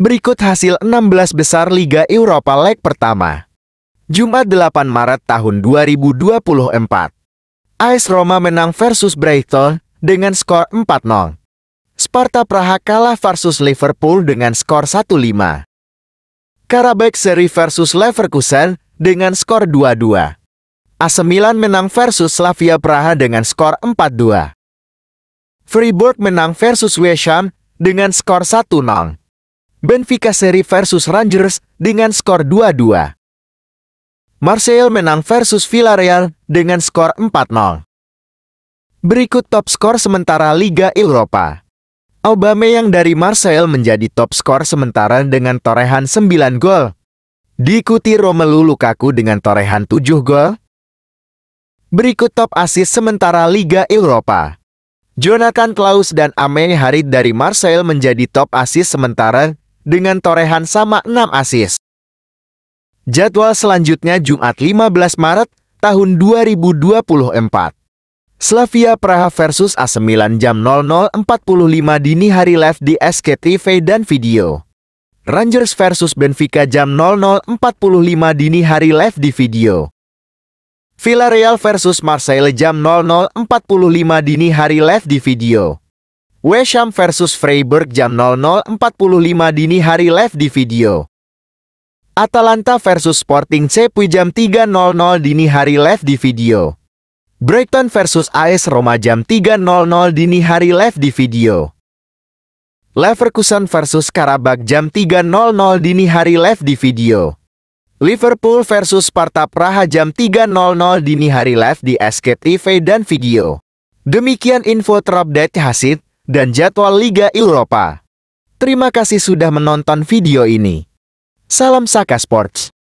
Berikut hasil 16 besar Liga Eropa leg pertama. Jumat 8 Maret tahun 2024. AS Roma menang versus Brighton dengan skor 4-0. Sparta Praha kalah versus Liverpool dengan skor 1-5. Karabakh seri versus Leverkusen dengan skor 2-2. AC Milan menang versus Slavia Praha dengan skor 4-2. Freiburg menang versus West Ham dengan skor 1-0. Benfica seri versus Rangers dengan skor 2-2. Marseille menang versus Villarreal dengan skor 4-0. Berikut top skor sementara Liga Eropa. Aubameyang dari Marseille menjadi top skor sementara dengan torehan 9 gol. Diikuti Romelu Lukaku dengan torehan 7 gol. Berikut top asis sementara Liga Eropa. Jonathan Klaus dan Ame Harit dari Marseille menjadi top asis sementara dengan torehan sama 6 asis. Jadwal selanjutnya Jumat 15 Maret tahun 2024. Slavia Praha versus AC Milan jam 00.45 dini hari live di SKTV dan video. Rangers versus Benfica jam 00.45 dini hari live di video. Villarreal versus Marseille jam 00.45 dini hari live di video. West Ham versus Freiburg jam 00.45 dini hari live di video. Atalanta versus Sporting CP jam 3.00 dini hari live di video. Brighton versus AS Roma jam 3.00 dini hari live di video. Leverkusen versus Karabakh jam 3.00 dini hari live di video. Liverpool versus Sparta Praha jam 3.00 dini hari live di SKTV dan video. Demikian info terupdate hasil dan jadwal Liga Eropa. Terima kasih sudah menonton video ini. Salam Saka Sports.